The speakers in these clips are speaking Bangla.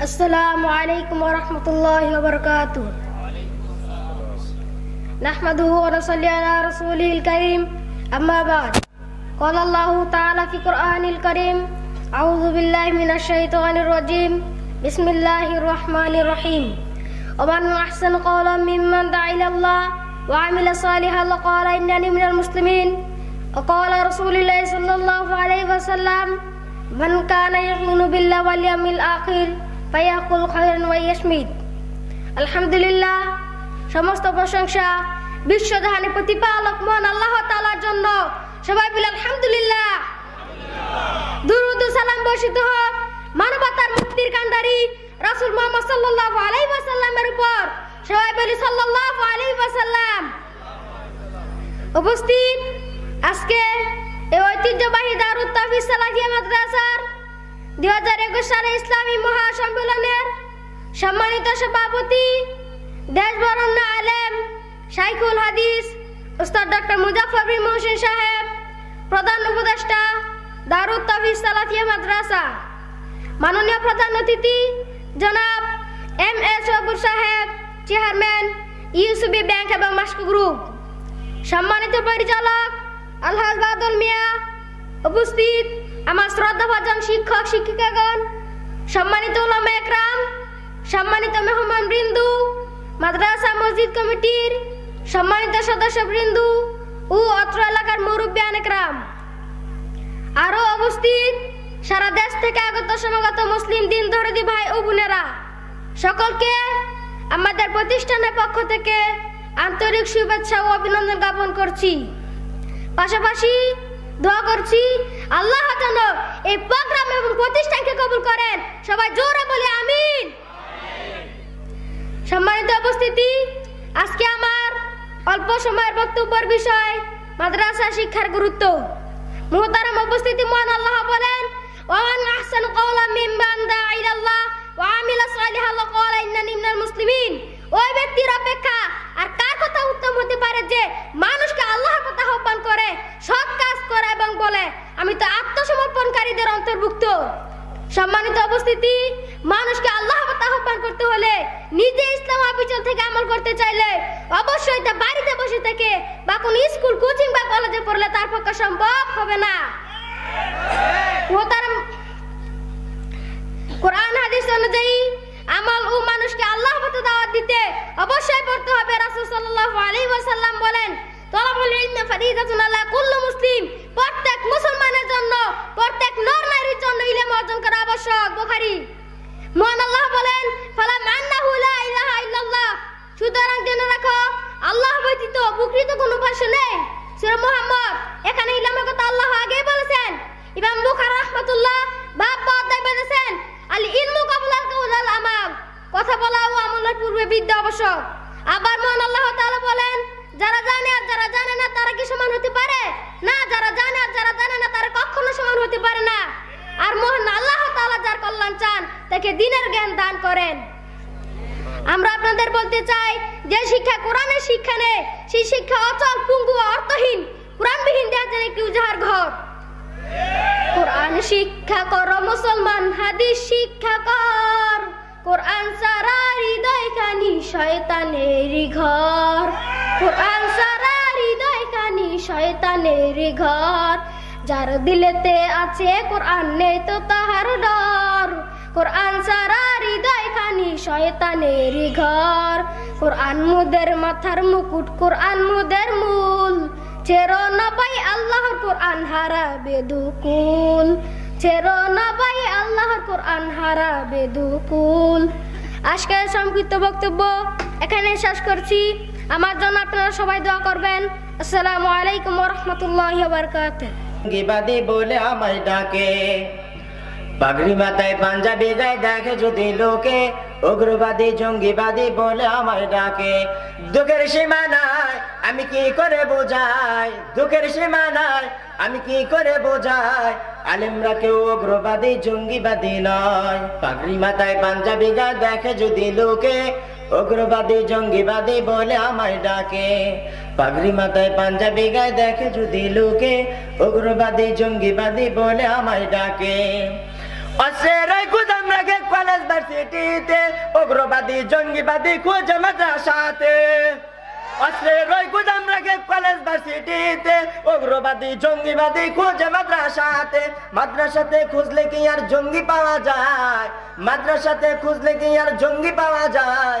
السلام عليكم ورحمة الله وبركاته. نحمده ونصلي على رسوله الكريم. أما بعد قال الله تعالى في قرآن الكريم أعوذ بالله من الشيطان الرجيم. بسم الله الرحمن الرحيم. ومن أحسن قولا ممن دعا إلى الله وعمل صالحا وقال إنني من المسلمين. وقال رسول الله صلى الله عليه وسلم من كان يؤمن بالله واليوم الآخر ফায়াকুল খায়রান ওয়া ইয়াসমিদ। আলহামদুলিল্লাহ, সমস্ত প্রশংসা বিশ্বজাহানি প্রতিপালক মহান আল্লাহ তাআলার জন্য। সবাই বলি আলহামদুলিল্লাহ। দুরুদ সালাম বর্ষিত হোক মানবতার মুক্তির কান্দারি রাসূল মুহাম্মদ সাল্লাল্লাহু আলাইহি ওয়াসাল্লামের উপর। সবাই বলি সাল্লাল্লাহু আলাইহি ওয়াসাল্লাম। উপস্থিত আজকে এই ঐতিহ্যবাহী দারুত তাফিজ সালাফিয়া মাদ্রাসার দুই হাজার একুশ সালে ইসলামী মহাসম্মেলনের সম্মানিত সভাপতি, দেশবরণ্য আলেম শাইখুল হাদিস, উস্তাদ ডক্টর মুজাফর বিন মোহসিন সাহেব, প্রধান উপদেষ্টা দারুত তাফিজ সালাফিয়া মাদ্রাসা। মাননীয় প্রধান অতিথি, জনাব এম এস বাবুর সাহেব, চেয়ারম্যান ইউসুবি ব্যাংক এবং মাস্কো গ্রুপ। সম্মানিত পরিচালক আলহাজ বাদল মিয়া উপস্থিত। আমার শ্রদ্ধাভাজন শিক্ষক, শিক্ষিকাগণ, সম্মানিত ওলামা একরাম, সম্মানিত মেহমান বৃন্দু, মাদ্রাসা মসজিদ কমিটির সম্মানিত সদস্য বৃন্দু ও অত্র এলাকার মুরব্বিয়ান একরাম। আরও অবস্থিত সারা দেশ থেকে আগত সমাগত মুসলিম দিন ধরদি ভাই ও বোনেরা, সকলকে আমাদের প্রতিষ্ঠানের পক্ষ থেকে আন্তরিক শুভেচ্ছা ও অভিনন্দন জ্ঞাপন করছি। পাশাপাশি দোয়া করছি আল্লাহ যেন এই প্রোগ্রাম এবং প্রতিষ্ঠানকে কবুল করেন। সবাই জোরে বলে, আমিন। সম্মানিত উপস্থিতি, আজকে আমার অল্প সময়ের বক্তব্যের বিষয়, মাদ্রাসা শিক্ষার গুরুত্ব। মুহতারাম উপস্থিতি, মহান আল্লাহ বলেন ওয়ান আহসানু কওলাম মিম্মান দাআ ইলাল্লাহ, ওয়া আমিলা সালিহান ক্বালা ইন্নানি মিনাল মুসলিমিন। ওই ব্যক্তির অপেক্ষা আর কার কথা উত্তম হতে পারে যে মানুষকে আল্লাহর কথা আহ্বান করে, সৎ কাজ করে এবং বলে আমি তো আত্মসমর্পণকারীদের অন্তর্ভুক্ত। সম্মানিত উপস্থিতি, মানুষকে আল্লাহ আহ্বান করতে হলে নিজে ইসলাম অবিচল থেকে আমল করতে চাইলে অবশ্যই তা বাড়িতে বসে থেকে বা কোন স্কুল, কোচিং বা কলেজে পড়লে তার পক্ষে সম্ভব হবে না। মোহতারাম, কোরআন, হাদিস অনুযায়ী আমল ও মানুষকে আল্লাহ দাওয়াত দিতে অবশ্যই পড়তে হবে। রাসূল সাল্লাল্লাহু আলাইহি ওয়াসাল্লাম বলেন তলাবুল ইলমে ফারিদাতুন আলা কুল্লু মুসলিম। প্রত্যেক মুসলমানের জন্য, প্রত্যেক নর নারীর জন্য ইলম অর্জন করা আবশ্যক। বুখারী। মহান আল্লাহ বলেন, ফালাম আমরা আপনাদের বলতে চাই যে শিক্ষা কোরআনের শিক্ষা নেই সেই শিক্ষা অচল, পুঙ্গু অর্থহীন। কোরআনবিহীন দেওয়া যেন কেউ যাহার ঘর। কোরআন শিক্ষা কর মুসলমান, হাদিস শিক্ষা কর। কোরআন সারা হৃদয় কানি শয়তানের ঘর। কোরআন সারা হৃদয় কানি শয়তানের ঘর। যার দিলেতে আছে কোরআন, নেই তো তাহার ডর। কোরআন সারা হৃদয় খানি শয়তানের ঘর। কোরআন মুদের মাথার মুকুট, কোরআন মুদের মূল। ছেড়ো না ভাই আল্লাহর কোরআন হারা বেদুকুল ছেড়ো না ভাই আল্লাহর কোরআন হারা বেদুকুল আজকের সংক্ষিপ্ত বক্তব্য এখানে শেষ করছি। আমার জন্য আপনারা সবাই দোয়া করবেন। আসসালামু আলাইকুম রহমতুল্লাহ বারকাতুহ। গিবাদি বলে আমায় ডাকে। পাগড়ি মাথায় পাঞ্জাবি গায়ে দেখে যদি লোকে, উগ্রবাদী, জঙ্গিবাদী বলে আমায় ডাকে। দুঃখের সীমানায় আমি কি করে বোঝাই? দুঃখের সীমানায় আমি কি করে বোঝাই? আলিমরা কেউ উগ্রবাদী, জঙ্গিবাদী নয়। পাগড়ি মাথায় পাঞ্জাবি গায়ে দেখে যদি লোকে, উগ্রবাদী, জঙ্গিবাদী বলে আমায় ডাকে। পাগড়ি মাথায় পাঞ্জাবি গায়ে দেখে যদি লোকে, উগ্রবাদী, জঙ্গিবাদী বলে আমায় ডাকে। অসের গুদাম রাখে কলেজ ভার্সিটিতে, উগ্রবাদী, জঙ্গিবাদী খুঁজে মাদ্রাসাতে। ওই গুদাম রাখে কলেজ ভার্সিটিতে, উগ্রবাদী, জঙ্গিবাদী খোঁজে মাদ্রাসাতে। মাদ্রাসাতে খুঁজলে কি আর জঙ্গি পাওয়া যায়? মাদ্রাসাতে খুঁজলে কি আর জঙ্গি পাওয়া যায়?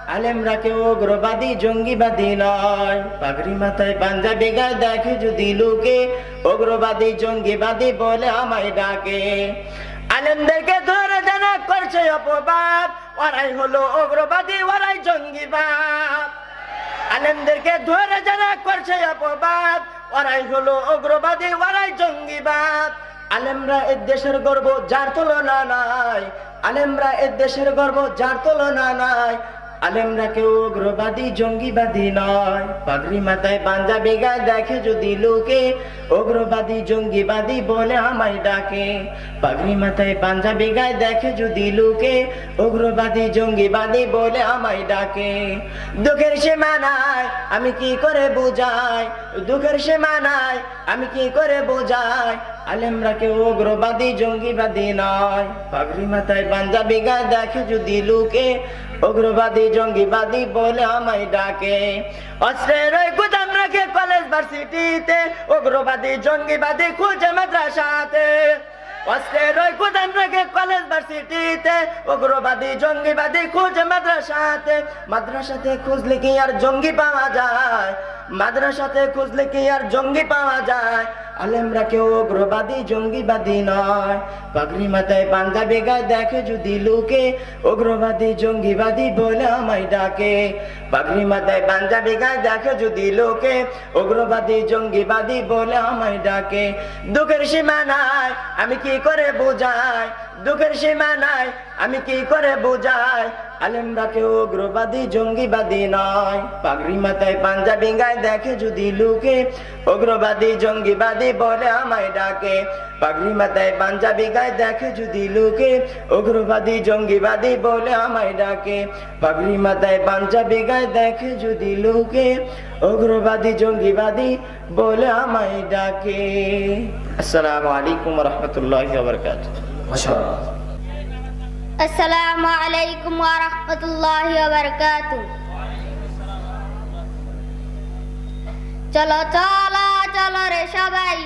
আলেমরা কেউ উগ্রবাদী, জঙ্গিবাদী নয়। পাগড়ি মাথায় পাঞ্জাবি গায়ে দেখে যদি লোকে। উগ্রবাদী, জঙ্গিবাদী বলে আমায় ডাকে। আলেমদেরকে ধরে জানা করছে অপবাদ। ওরাই হলো উগ্রবাদী, ওরাই জঙ্গিবাদ। আলেমদেরকে ধরে যারা করছে অপবাদ। ওরাই হলো উগ্রবাদী, ওরাই জঙ্গিবাদ। আলেমরা এ দেশের গর্ব যার তুলনা নাই। আলেমরা এ দেশের গর্ব যার তুলনা নাই। আলেমরা কেউ উগ্রবাদী, জঙ্গিবাদী নয়। পাগড়ি মাথায় পাঞ্জাবি গায়ে দেখে যদি লোকে উগ্রবাদী, জঙ্গিবাদী বলে আমায় ডাকে। পাগড়ি মাথায় পাঞ্জাবি গায়ে দেখে যদি লোকে উগ্রবাদী, জঙ্গিবাদী বলে আমায় ডাকে। দুঃখের সীমা নাই আমি কি করে বোঝাই? দুঃখের সীমা নাই আমি কি করে বোঝাই? আলেমরা কেউ উগ্রবাদী, জঙ্গিবাদী নয়। পাগড়ি মাথায় পাঞ্জাবি গায়ে দেখে যদি লোকে, উগ্রবাদী, জঙ্গিবাদী বলে আমায় ডাকে। অস্ত্রের ওই গুদাম রাখে কলেজ ভার্সিটিতে, উগ্রবাদী, জঙ্গিবাদী খুঁজে মাদ্রাসাতে। অস্ত্রের ওই গুদাম রাখে কলেজ ভার্সিটিতে, উগ্রবাদী, জঙ্গিবাদী খুঁজে মাদ্রাসাতে। মাদ্রাসাতে খুঁজলে কি আর জঙ্গি পাওয়া যায়? মাদ্রাসাতে খুঁজলে কি আর জঙ্গি পাওয়া যায়? আলেমরা কেউ উগ্রবাদী জঙ্গিবাদী নয়। পাগড়ি মাথায় পাঞ্জাবি গায়ে দেখে যদি লোকে উগ্রবাদী জঙ্গিবাদী বলে আমায় ডাকে। পাগড়ি মাথায় পাঞ্জাবি গায়ে দেখে যদি লোকে উগ্রবাদী জঙ্গিবাদী বলে আমায় ডাকে। দুঃখের সীমা নাই আমি কি করে বোঝাই? দুঃখের সীমা নাই আমি কি করে বোঝাই? আলেমরা কেউ উগ্রবাদী, জঙ্গিবাদী নয়। পাগড়ি মাথায় পাঞ্জাবি গায়ে দেখে যদি লোকে, উগ্রবাদী, জঙ্গিবাদী বলে আমায় ডাকে। পাগড়ি মাথায় পাঞ্জাবি গায়ে দেখে যদি লোকে, উগ্রবাদী, জঙ্গিবাদী বলে আমায় ডাকে। পাগড়ি মাথায় পাঞ্জাবি গায়ে দেখে যদি লোকে, উগ্রবাদী, জঙ্গিবাদী বলে আমায় ডাকে। আসসালামু আলাইকুম রহমতুল্লাহ বরকাত মাশাআল্লাহ। আসসালামু আলাইকুম ওয়া রাহমাতুল্লাহি ওয়া চলো চলো চলো রে সবাই।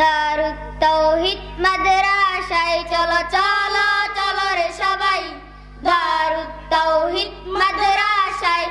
দারুত তৌহিদ মাদ্রাসায় চলো চলো চলো রে সবাই। দারুত তৌহিদ মাদ্রাসায়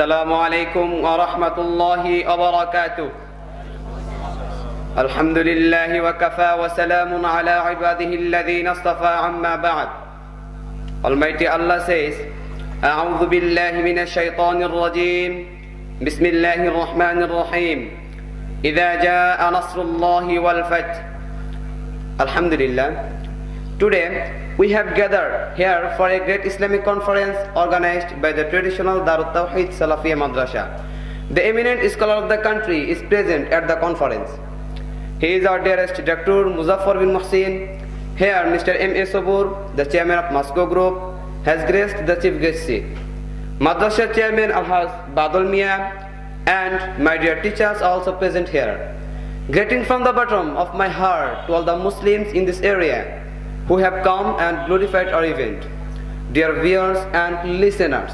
السلام عليكم ورحمة الله وبركاته. الحمد لله وكفى وسلام على عباده الذين اصطفى عما بعد. Almighty Allah says أعوذ بالله من الشيطان الرجيم بسم الله الرحمن الرحيم إذا جاء نصر الله والفتح Alhamdulillah. Today we have gathered here for a great Islamic conference organized by the traditional Darut Tawheed Salafiyya Madrasa. The eminent scholar of the country is present at the conference. He is our dearest Dr. Muzaffar bin Muhsin. Here, Mr. M. A. Sabur, the chairman of Moscow Group, has graced the chief guest seat. Madrasa chairman Alhaz Badul Mia and my dear teachers also present here. Greeting from the bottom of my heart to all the Muslims in this area who have come and glorified our event. Dear viewers and listeners,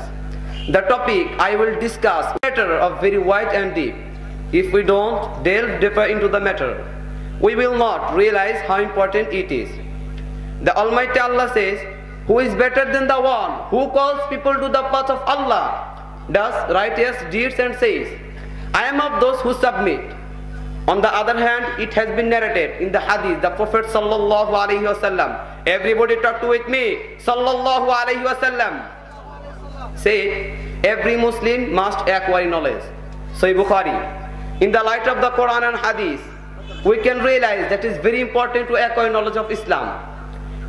the topic I will discuss matter of very wide and deep. If we don't delve deeper into the matter, we will not realize how important it is. The Almighty Allah says, Who is better than the one who calls people to the path of Allah, does righteous deeds and says, I am of those who submit. On the other hand, it has been narrated in the hadith, the Prophet sallallahu alaihi wasallam. Everybody talk to with me. Sallallahu alaihi wasallam. Say, every Muslim must acquire knowledge. Sahih Bukhari. In the light of the Quran and hadith, we can realize that it is very important to acquire knowledge of Islam.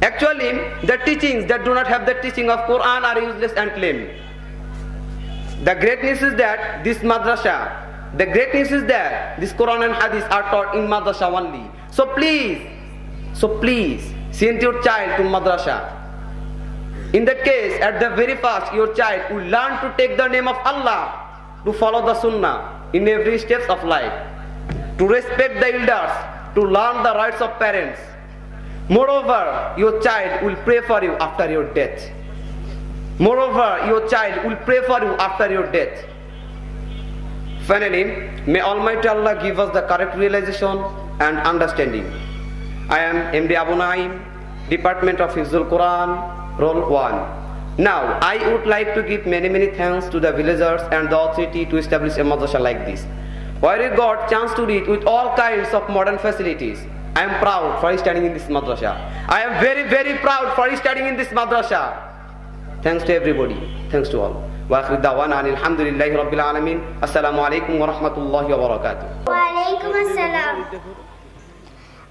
Actually, the teachings that do not have the teaching of Quran are useless and lame. The greatness is that this madrasa the great news is that this Quran and Hadith are taught in madrasa only. So please, so please, send your child to madrasa. In that case, at the very first, your child will learn to take the name of Allah, to follow the Sunnah in every steps of life, to respect the elders, to learn the rights of parents. Moreover, your child will pray for you after your death. Moreover, your child will pray for you after your death. Finally, may Almighty Allah give us the correct realization and understanding. I am MD Abu Naim, Department of Hizul Quran, Role 1. Now, I would like to give many many thanks to the villagers and the authority to establish a madrasa like this. Where we got chance to read with all kinds of modern facilities. I am proud for studying in this madrasa. I am very very proud for studying in this madrasa. Thanks to everybody. Thanks to all.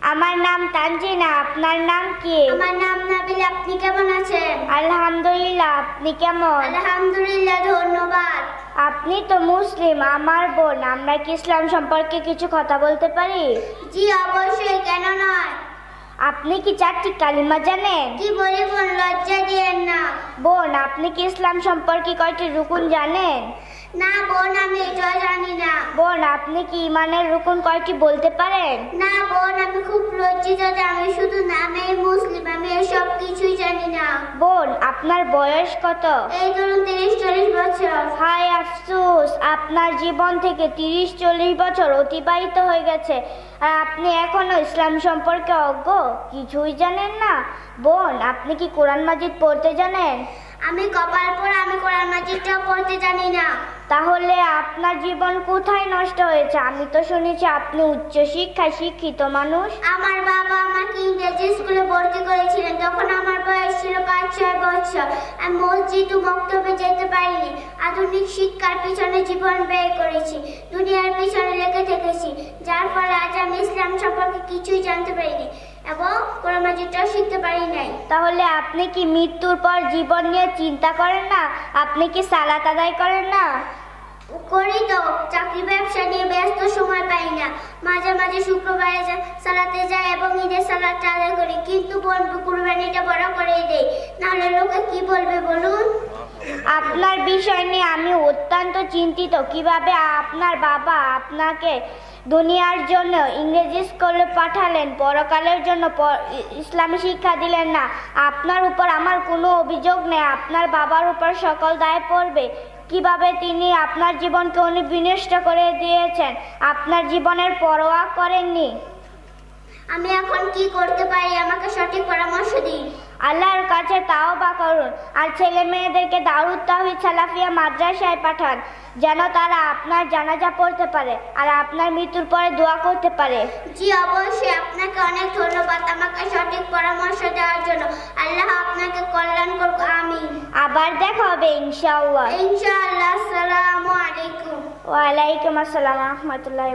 আমার নাম তানজিনা আপনার নাম কি? আমার নাম নাবিল আপনি কেমন আছেন? আলহামদুলিল্লাহ আপনি কেমন? আলহামদুলিল্লাহ ধন্যবাদ। আপনি তো মুসলিম আমার বোন আমরা কি ইসলাম সম্পর্কে কিছু কথা বলতে পারি? জি অবশ্যই কেন নয়? আপনি কি চারটি কালিমা জানেন? কি বলি বোন লজ্জা দিয়েন না। বোন আপনি কি ইসলাম সম্পর্কে কয়টি রুকুন জানেন? না বোন আমি এটা জানি না। বোন আপনি কি ইমানের রুকুন কয়টি বলতে পারেন? না বোন আমি খুব লজ্জিত যে আমি শুধু নামেই মুসলিম আমি এসব কিছুই জানি না। বোন আপনার বয়স কত? এই ধরুন তিরিশ চল্লিশ বছর। হায় আফসোস আপনার জীবন থেকে তিরিশ চল্লিশ বছর অতিবাহিত হয়ে গেছে। আর আপনি এখনও ইসলাম সম্পর্কে অজ্ঞ? কিছুই জানেন না। বোন আপনি কি কোরআন মাজিদ পড়তে জানেন? আমি কপাল পরে আমি কোরআন মাজিদটাও পড়তে জানি না। তাহলে আপনার জীবন কোথায় নষ্ট হয়েছে? আমি তো শুনেছি আপনি উচ্চ শিক্ষায় শিক্ষিত মানুষ। আমার বাবা আমাকে ইংরেজি স্কুলে ভর্তি করেছিলেন। তখন আমার বয়স ছিল পাঁচ, ছয় বছর। আমি মসজিদ ও মক্তবে যেতে পারিনি। আধুনিক শিক্ষার পিছনে জীবন ব্যয় করেছি। দুনিয়ার পিছনে লেগে থেকেছি। যার ফলে আজ আমি ইসলাম সম্পর্কে কিছুই জানতে পারিনি। এবং কোরআন মাজিদটাও শিখতে পারি নাই। তাহলে আপনি কি মৃত্যুর পর জীবন নিয়ে চিন্তা করেন না? আপনি কি সালাত আদায় করেন না? করি তো, চাকরি ব্যবসা নিয়ে ব্যস্ত সময় পাই না। মাঝে মাঝে শুক্রবারে সালাতে যাই এবং ঈদের সালাদটা আদায় করি। কিন্তু বোন কুরবানিটা বড় করে দেই। নাহলে লোকে কি বলবে বলুন? আপনার বিষয় নিয়ে আমি অত্যন্ত চিন্তিত। কীভাবে আপনার বাবা আপনাকে দুনিয়ার জন্য ইংরেজি স্কুলে পাঠালেন, পরকালের জন্য ইসলামী শিক্ষা দিলেন না। আপনার উপর আমার কোনো অভিযোগ নেই, আপনার বাবার উপর সকল দায় পড়বে। কীভাবে তিনি আপনার জীবনকে উনি বিনষ্ট করে দিয়েছেন? আপনার জীবনের পরোয়া করেননি। আমি এখন কি করতে পারি? আমাকে সঠিক পরামর্শ দিন। আল্লাহর কাছে তাও বা করুন। আর ছেলে মেয়েদেরকে দারুদ তাহিদ সালাফিয়া মাদ্রাসায় পাঠান যেন তারা আপনার জানাজা পড়তে পারে আর আপনার মৃত্যুর পরে দোয়া করতে পারে। জি অবশ্যই। আপনাকে অনেক ধন্যবাদ আমাকে সঠিক পরামর্শ দেওয়ার জন্য। আল্লাহ আপনাকে কল্যাণ করুক। আমি আবার দেখা হবে ইনশাআল্লাহ। ইনশাআল্লাহ। আসসালামু আলাইকুম। ওয়ালাইকুম আসসালাম রহমতুল্লাহ